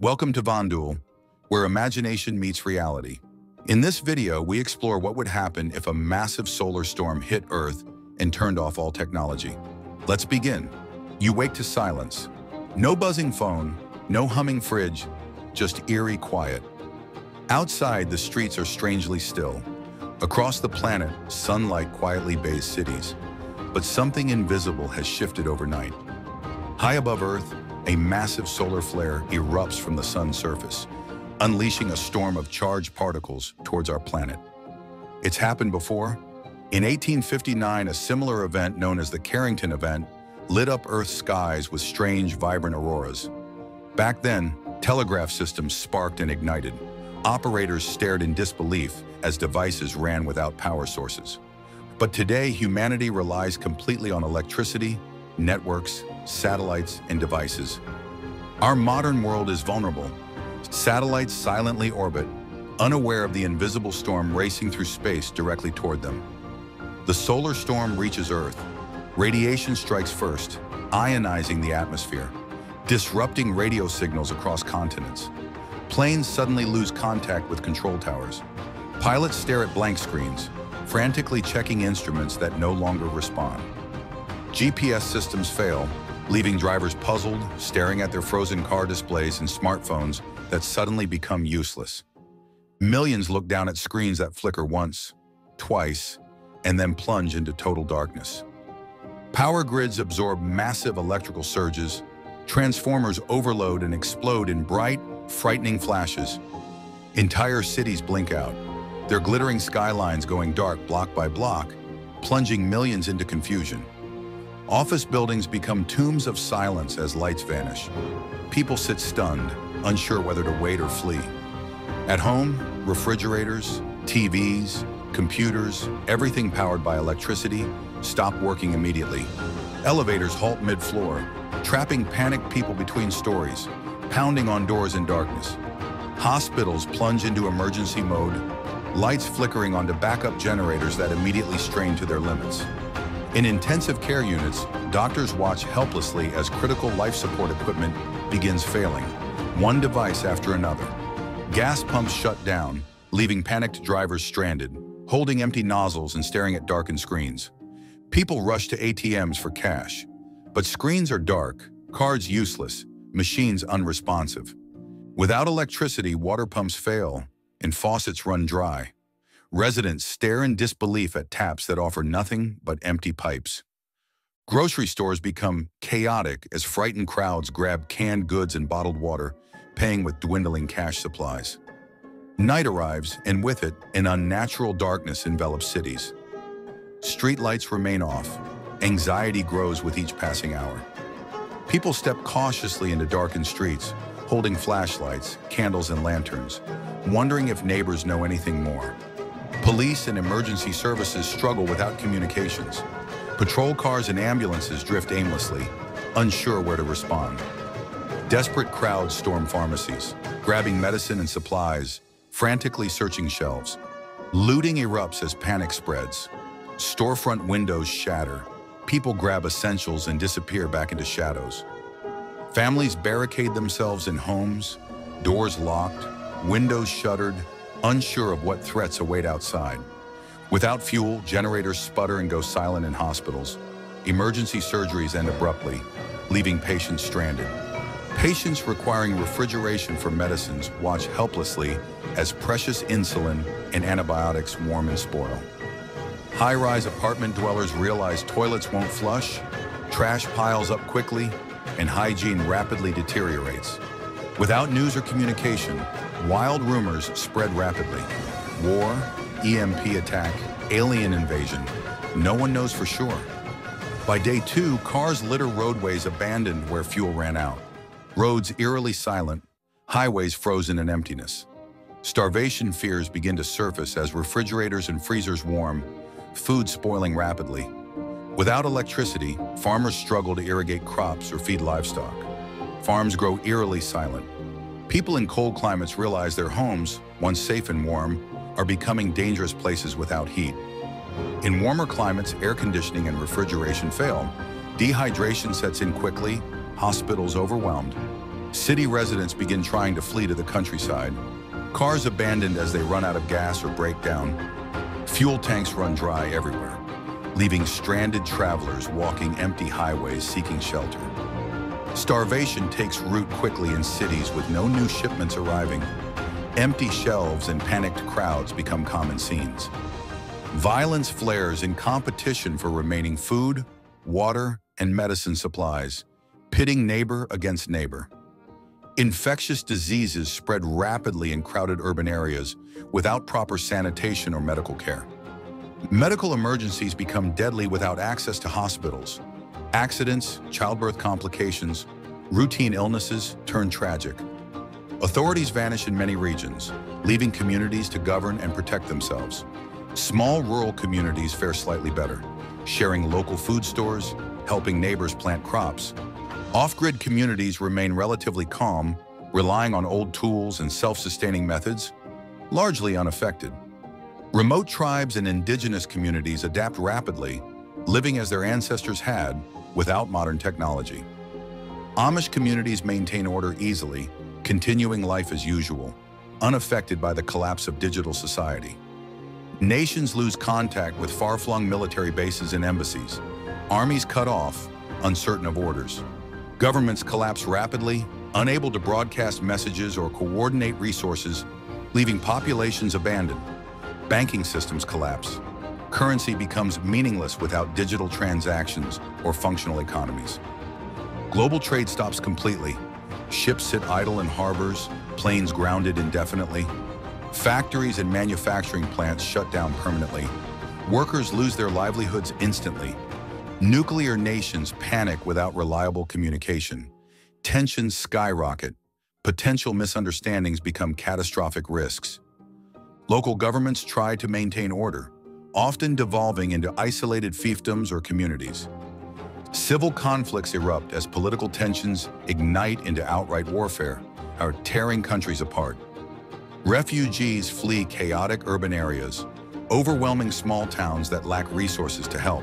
Welcome to Vanduul, where imagination meets reality. In this video, we explore what would happen if a massive solar storm hit Earth and turned off all technology. Let's begin. You wake to silence. No buzzing phone, no humming fridge, just eerie quiet. Outside, the streets are strangely still. Across the planet, sunlight quietly bathes cities. But something invisible has shifted overnight. High above Earth, a massive solar flare erupts from the sun's surface, unleashing a storm of charged particles towards our planet. It's happened before. In 1859, a similar event known as the Carrington event lit up Earth's skies with strange, vibrant auroras. Back then, telegraph systems sparked and ignited. Operators stared in disbelief as devices ran without power sources. But today, humanity relies completely on electricity, networks, satellites, and devices. Our modern world is vulnerable. Satellites silently orbit, unaware of the invisible storm racing through space directly toward them. The solar storm reaches Earth. Radiation strikes first, ionizing the atmosphere, disrupting radio signals across continents. Planes suddenly lose contact with control towers. Pilots stare at blank screens, frantically checking instruments that no longer respond. GPS systems fail, leaving drivers puzzled, staring at their frozen car displays and smartphones that suddenly become useless. Millions look down at screens that flicker once, twice, and then plunge into total darkness. Power grids absorb massive electrical surges, transformers overload and explode in bright, frightening flashes. Entire cities blink out, their glittering skylines going dark block by block, plunging millions into confusion. Office buildings become tombs of silence as lights vanish. People sit stunned, unsure whether to wait or flee. At home, refrigerators, TVs, computers, everything powered by electricity, stop working immediately. Elevators halt mid-floor, trapping panicked people between stories, pounding on doors in darkness. Hospitals plunge into emergency mode, lights flickering onto backup generators that immediately strain to their limits. In intensive care units, doctors watch helplessly as critical life support equipment begins failing, one device after another. Gas pumps shut down, leaving panicked drivers stranded, holding empty nozzles and staring at darkened screens. People rush to ATMs for cash, but screens are dark, cards useless, machines unresponsive. Without electricity, water pumps fail and faucets run dry. Residents stare in disbelief at taps that offer nothing but empty pipes. Grocery stores become chaotic as frightened crowds grab canned goods and bottled water, paying with dwindling cash supplies. Night arrives, and with it, an unnatural darkness envelops cities. Streetlights remain off. Anxiety grows with each passing hour. People step cautiously into darkened streets, holding flashlights, candles, and lanterns, wondering if neighbors know anything more. Police and emergency services struggle without communications. Patrol cars and ambulances drift aimlessly, unsure where to respond. Desperate crowds storm pharmacies, grabbing medicine and supplies, frantically searching shelves. Looting erupts as panic spreads. Storefront windows shatter. People grab essentials and disappear back into shadows. Families barricade themselves in homes, doors locked, windows shuttered, unsure of what threats await outside. Without fuel, generators sputter and go silent in hospitals. Emergency surgeries end abruptly, leaving patients stranded. Patients requiring refrigeration for medicines watch helplessly as precious insulin and antibiotics warm and spoil. High-rise apartment dwellers realize toilets won't flush, trash piles up quickly, and hygiene rapidly deteriorates. Without news or communication, wild rumors spread rapidly. War, EMP attack, alien invasion, no one knows for sure. By day two, cars litter roadways abandoned where fuel ran out. Roads eerily silent, highways frozen in emptiness. Starvation fears begin to surface as refrigerators and freezers warm, food spoiling rapidly. Without electricity, farmers struggle to irrigate crops or feed livestock. Farms grow eerily silent. People in cold climates realize their homes, once safe and warm, are becoming dangerous places without heat. In warmer climates, air conditioning and refrigeration fail. Dehydration sets in quickly, hospitals overwhelmed. City residents begin trying to flee to the countryside. Cars abandoned as they run out of gas or break down. Fuel tanks run dry everywhere, leaving stranded travelers walking empty highways seeking shelter. Starvation takes root quickly in cities with no new shipments arriving. Empty shelves and panicked crowds become common scenes. Violence flares in competition for remaining food, water, and medicine supplies, pitting neighbor against neighbor. Infectious diseases spread rapidly in crowded urban areas without proper sanitation or medical care. Medical emergencies become deadly without access to hospitals, Accidents, childbirth complications, routine illnesses turn tragic. Authorities vanish in many regions, leaving communities to govern and protect themselves. Small rural communities fare slightly better, sharing local food stores, helping neighbors plant crops. Off-grid communities remain relatively calm, relying on old tools and self-sustaining methods, largely unaffected. Remote tribes and indigenous communities adapt rapidly, living as their ancestors had, without modern technology. Amish communities maintain order easily, continuing life as usual, unaffected by the collapse of digital society. Nations lose contact with far-flung military bases and embassies. Armies cut off, uncertain of orders. Governments collapse rapidly, unable to broadcast messages or coordinate resources, leaving populations abandoned. Banking systems collapse, Currency becomes meaningless without digital transactions or functional economies. Global trade stops completely. Ships sit idle in harbors, planes grounded indefinitely. Factories and manufacturing plants shut down permanently. Workers lose their livelihoods instantly. Nuclear nations panic without reliable communication. Tensions skyrocket. Potential misunderstandings become catastrophic risks. Local governments try to maintain order, often devolving into isolated fiefdoms or communities. Civil conflicts erupt as political tensions ignite into outright warfare, are tearing countries apart. Refugees flee chaotic urban areas, overwhelming small towns that lack resources to help.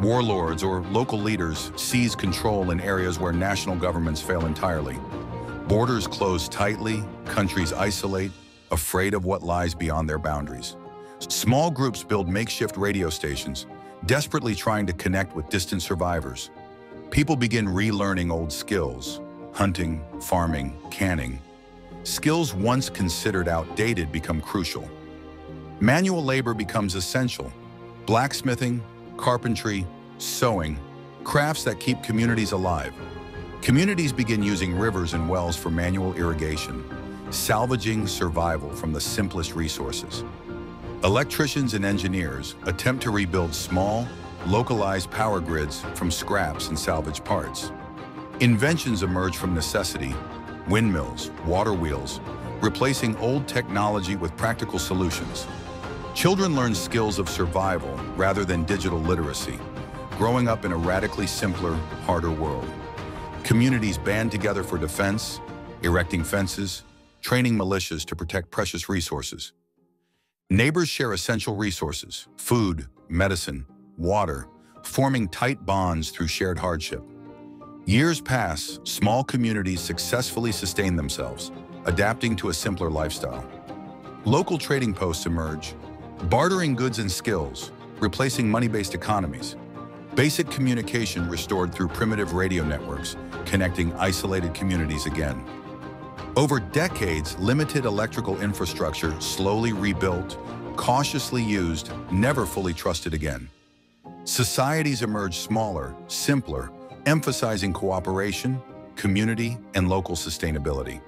Warlords or local leaders seize control in areas where national governments fail entirely. Borders close tightly, countries isolate, afraid of what lies beyond their boundaries. Small groups build makeshift radio stations, desperately trying to connect with distant survivors. People begin relearning old skills, hunting, farming, canning. Skills once considered outdated become crucial. Manual labor becomes essential. Blacksmithing, carpentry, sewing, crafts that keep communities alive. Communities begin using rivers and wells for manual irrigation, salvaging survival from the simplest resources. Electricians and engineers attempt to rebuild small, localized power grids from scraps and salvage parts. Inventions emerge from necessity, windmills, water wheels, replacing old technology with practical solutions. Children learn skills of survival rather than digital literacy, growing up in a radically simpler, harder world. Communities band together for defense, erecting fences, training militias to protect precious resources. Neighbors share essential resources, food, medicine, water, forming tight bonds through shared hardship. Years pass, small communities successfully sustain themselves, adapting to a simpler lifestyle. Local trading posts emerge, bartering goods and skills, replacing money-based economies. Basic communication restored through primitive radio networks, connecting isolated communities again. Over decades, limited electrical infrastructure slowly rebuilt, cautiously used, never fully trusted again. Societies emerge smaller, simpler, emphasizing cooperation, community, and local sustainability.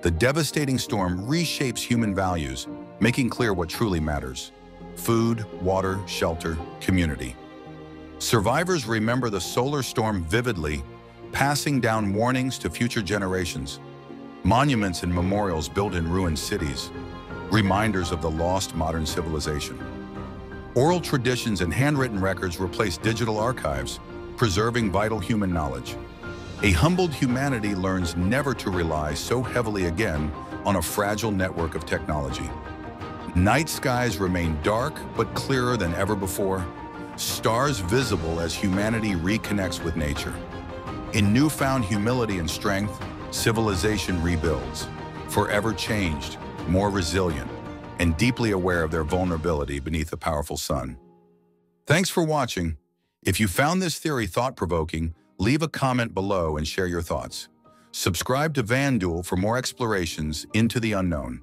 The devastating storm reshapes human values, making clear what truly matters. Food, water, shelter, community. Survivors remember the solar storm vividly, passing down warnings to future generations. Monuments and memorials built in ruined cities, reminders of the lost modern civilization. Oral traditions and handwritten records replace digital archives, preserving vital human knowledge. A humbled humanity learns never to rely so heavily again on a fragile network of technology. Night skies remain dark but clearer than ever before, stars visible as humanity reconnects with nature. In newfound humility and strength, civilization rebuilds, forever changed, more resilient, and deeply aware of their vulnerability beneath a powerful sun. Thanks for watching. If you found this theory thought-provoking, leave a comment below and share your thoughts. Subscribe to Vanduul for more explorations into the unknown.